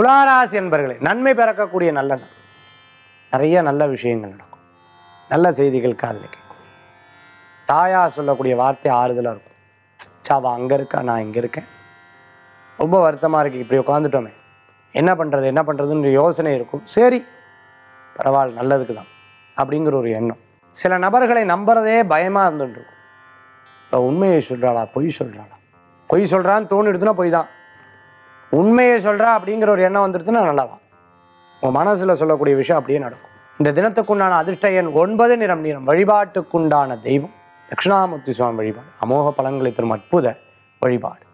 துளாராசி என்பர்களே நன்மை பிறக்கக்கூடிய நல்ல நாள். நிறைய நல்ல விஷயங்கள் நடக்கும். நல்ல செய்திகள் காதில் கேட்கும். தாயா சொல்லக்கூடிய வார்த்தை ஆறுதலாக இருக்கும். சாவா அங்கே இருக்கா? நான் இங்கே இருக்கேன். ரொம்ப வருத்தமாக இருக்கு. இப்படி உட்காந்துட்டோமே என்ன பண்ணுறது என்ன பண்ணுறதுன்ற யோசனை இருக்கும். சரி பரவாயில்ல நல்லதுக்கு தான் அப்படிங்கிற ஒரு எண்ணம். சில நபர்களை நம்புறதே பயமாக இருந்துட்டுருக்கும் இப்போ உண்மையை சொல்கிறாளா பொய் சொல்கிறாளா பொய் சொல்கிறான்னு தோணிடுதுன்னா பொய் தான். உண்மையை சொல்கிறா அப்படிங்கிற ஒரு எண்ணம் வந்துடுச்சுன்னா நல்லதான். உங்கள் மனசில் சொல்லக்கூடிய விஷயம் அப்படியே நடக்கும். இந்த தினத்துக்குண்டான அதிர்ஷ்ட எண் ஒன்பது நிறம் நிறம் வழிபாட்டுக்குண்டான தெய்வம். தட்சிணாமூர்த்தி சுவாமி வழிபாடு. அமோக பலன்களை தரும் அற்புத வழிபாடு.